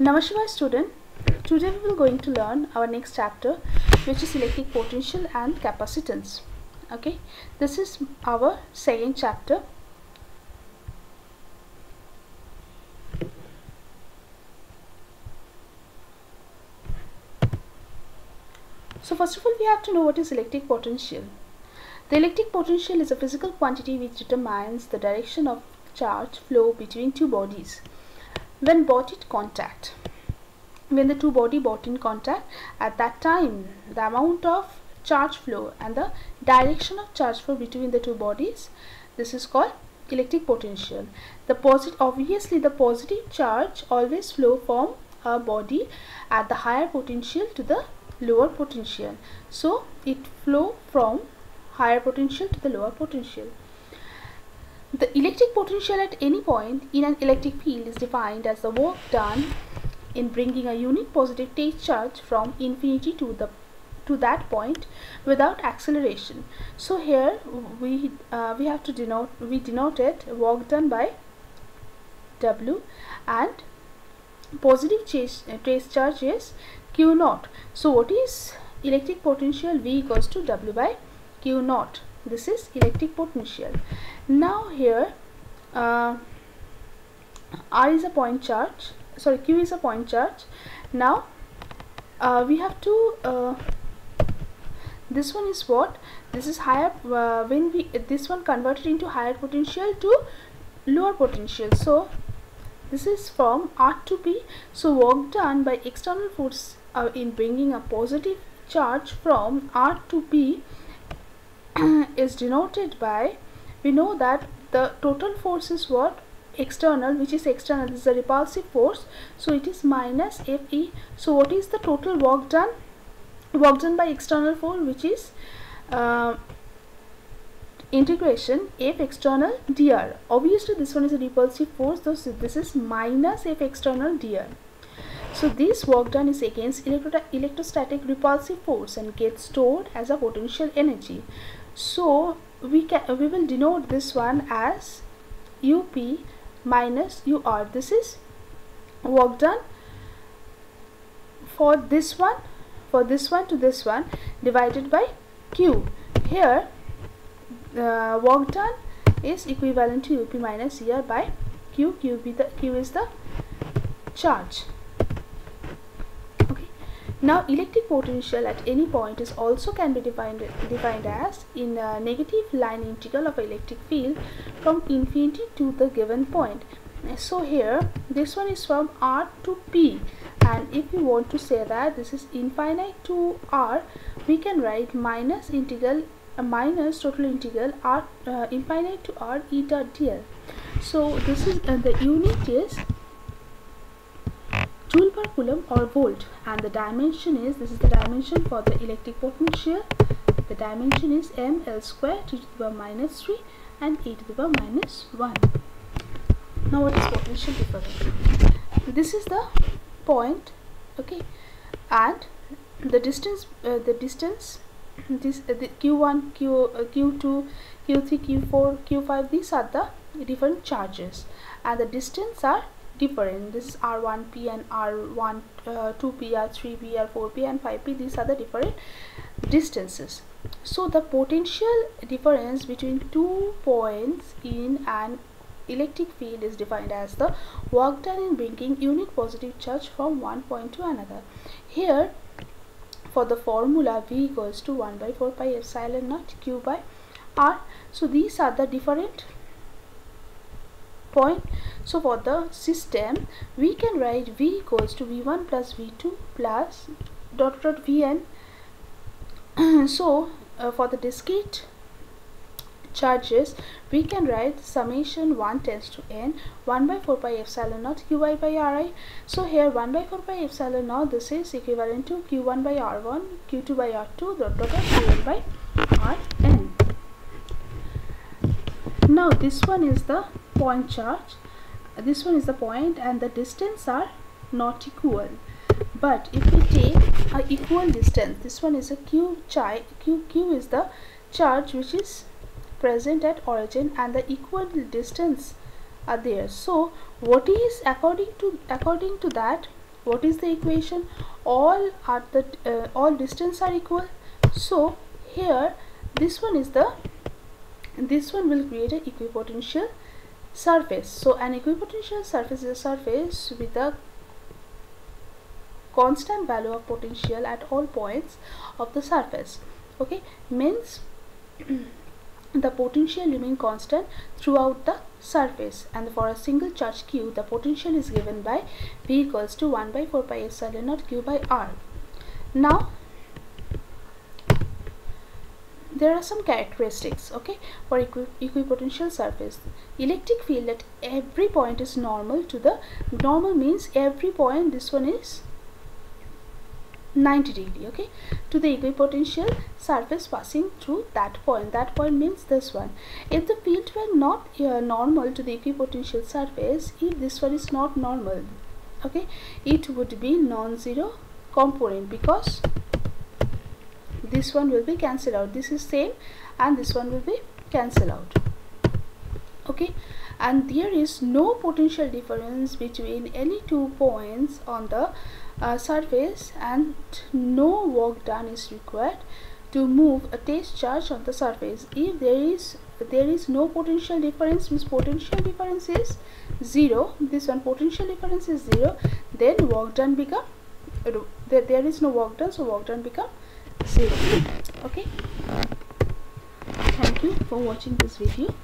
Namaskar student. Today we will going to learn our next chapter which is electric potential and capacitance. Okay. This is our second chapter. So first of all we have to know what is electric potential. The electric potential is a physical quantity which determines the direction of charge flow between two bodies when brought in contact when the two body brought in contact at that time the amount of charge flow and the direction of charge flow between the two bodies this is called electric potential. The positive obviously the positive charge always flow from a body at the higher potential to the lower potential. So it flow from higher potential to the lower potential the electric potential at any point in an electric field is defined as the work done in bringing a unit positive charge from infinity to the to that point without acceleration. So here we uh, we have to denote we denote it work done by W and positive trace, trace charge is Q naught. So what is electric potential V equals to W by Q naught this is electric potential now here uh, r is a point charge. Sorry q is a point charge. Now uh, we have to uh, this one is what? This is higher uh, when we this one converted into higher potential to lower potential. So this is from r to p. So work done by external force uh, in bringing a positive charge from r to p is denoted by we know that the total force is what? External which is external. This is a repulsive force. So it is minus fe. So what is the total work done? Work done by external force which is uh, integration f external dr. Obviously this one is a repulsive force. So this is minus f external dr. So this work done is against electro electrostatic repulsive force and gets stored as a potential energy so we can we will denote this one as up minus ur this is work done for this one for this one to this one divided by q. Here uh, work done is equivalent to up minus er by q. Q, be the, q is the charge now electric potential at any point is also can be defined defined as in a negative line integral of electric field from infinity to the given point. So here this one is from R to P and if we want to say that this is infinite to R we can write minus integral uh, minus total integral R uh, infinite to R e dot dl. So this is uh, the unit is joule per coulomb or volt and the dimension is this is the dimension for the electric potential. The dimension is m l square to the power minus 3 and e to the power minus 1 now what is potential difference? This is the point okay? And the distance uh, the distance this uh, the q1 q uh, q2 q3 q4 q5 these are the different charges. And the distance are different. This is r1p and r1 uh, 2p r3p r4p and 5p these are the different distances. So the potential difference between two points in an electric field is defined as the work done in bringing unit positive charge from one point to another. Here for the formula v equals to 1 by 4 pi epsilon naught q by r. So these are the different point. So for the system we can write v equals to v1 plus v2 plus dot dot vn. So uh, for the discrete charges we can write summation 1 tends to n 1 by 4 pi epsilon naught qi by ri so here 1 by 4 pi epsilon naught this is equivalent to q1 by r1 q2 by r2 dot dot dot qn by rn now this one is the point charge. This one is the point and the distance are not equal. But if we take a equal distance this one is a q chi q q is the charge which is present at origin and the equal distance are there. So what is according to according to that what is the equation? All are the uh, all distance are equal. So here this one is the this one will create an equipotential surface. So an equipotential surface is a surface with a constant value of potential at all points of the surface. Okay? Means the potential remain constant throughout the surface. And for a single charge q the potential is given by v equals to 1 by 4 pi epsilon naught q by r. Now there are some characteristics okay for equi equipotential surface. Electric field at every point is normal to the normal means every point this one is 90 degree okay to the equipotential surface passing through that point. That point means this one. If the field were not uh, normal to the equipotential surface if this one is not normal okay it would be non-zero component because this one will be cancelled out. This is same and this one will be cancelled out. Okay? And there is no potential difference between any two points on the uh, surface and no work done is required to move a test charge on the surface. If there is there is no potential difference means potential difference is zero this one potential difference is zero then work done become there, there is no work done so work done become zero okay. Thank you for watching this video